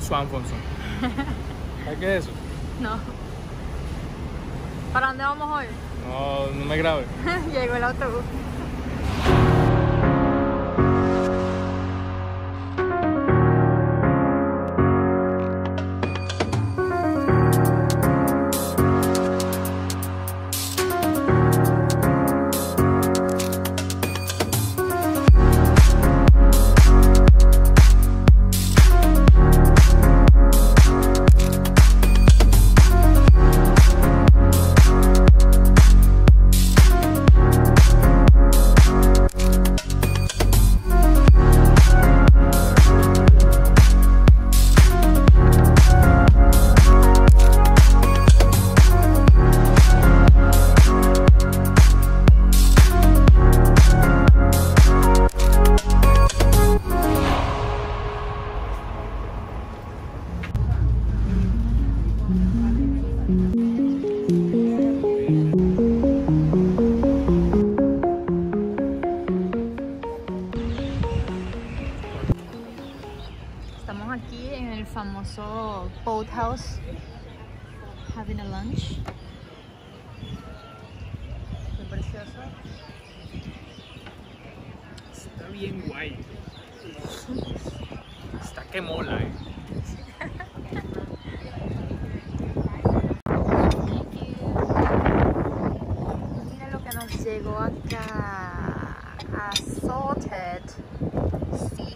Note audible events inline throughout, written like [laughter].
Swanfonson. ¿Sabes [laughs] qué es eso? No. ¿Para dónde vamos hoy? No, no me grabes. [laughs] Llegó el autobús. Qué precioso. Está bien guay. Está que mola, eh. Mira lo que nos llegó acá. Assorted seafood.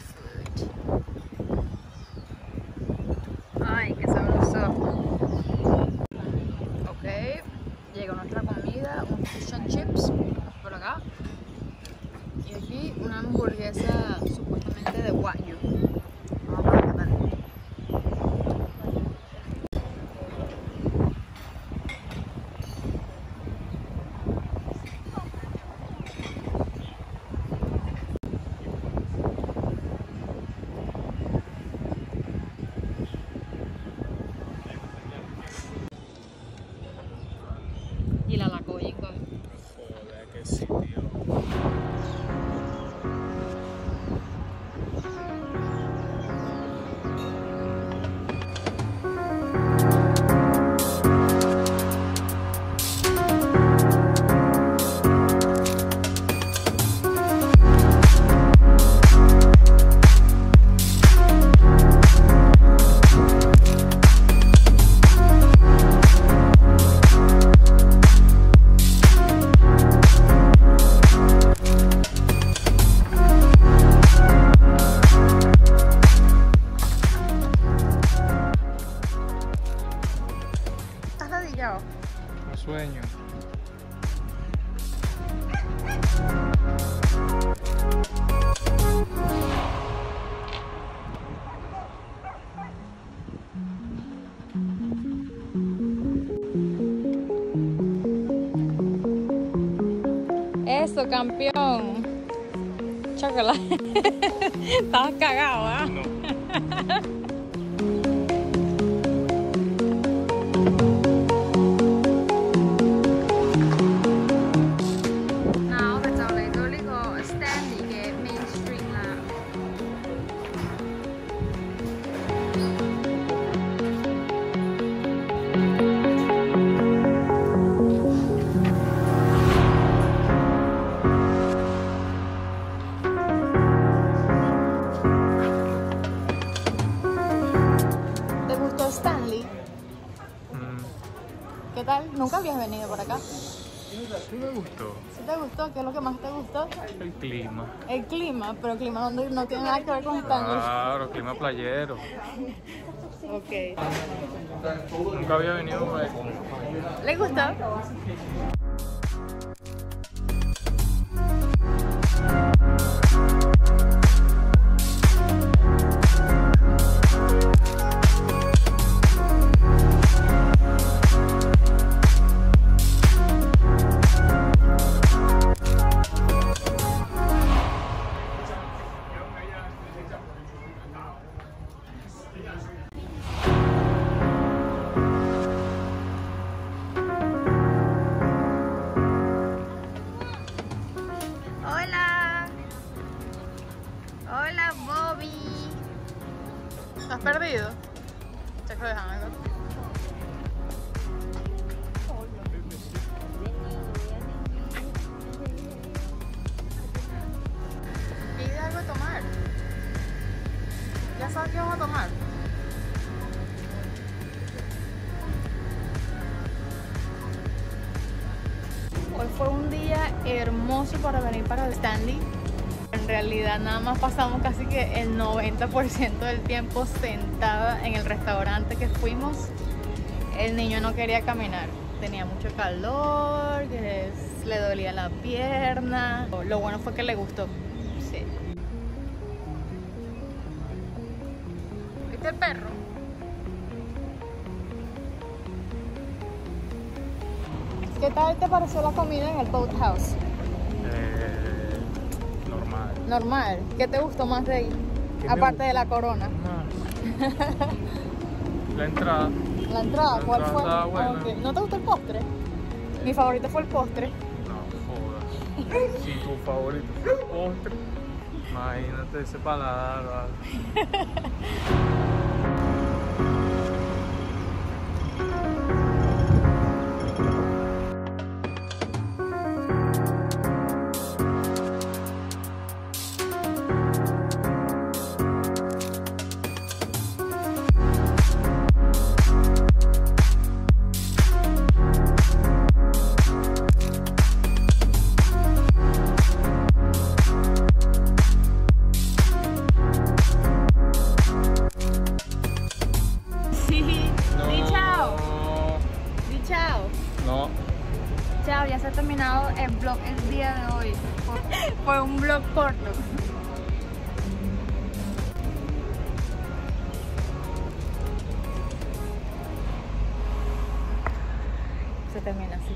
Eso, campeón. Chocolate. [laughs] Estabas cagado, ¿ah? No. No, [laughs] ¿Qué tal? Nunca habías venido por acá. sí me gustó. ¿Sí te gustó? ¿Qué es lo que más te gustó? El clima. El clima, pero el clima no, no tiene nada que ver con Stanley. Claro, clima playero. Ok. Nunca había venido por ahí. ¿Le gustó? ¿Estás perdido? Check it out. Pide algo de tomar. Ya sabes qué vas a tomar. Hoy fue un día hermoso para venir para el Stanley. En realidad nada más pasamos casi que el 90% del tiempo sentada en el restaurante que fuimos. El niño no quería caminar, tenía mucho calor, le dolía la pierna. Lo bueno fue que le gustó. Sí. ¿Viste el perro? ¿Qué tal te pareció la comida en el Boathouse? Normal. ¿Qué te gustó más de ahí? ¿Qué me Aparte de la corona. [laughs] La entrada. La entrada, La ¿cuál entrada fue? buena. Ok. ¿No te gustó el postre? Mi favorito fue el postre. No jodas. [laughs] Si tu favorito fue el postre, imagínate ese paladar. ¿vale? [laughs] Chao, ya se ha terminado el vlog el día de hoy. Fue- un vlog corto. Se termina así.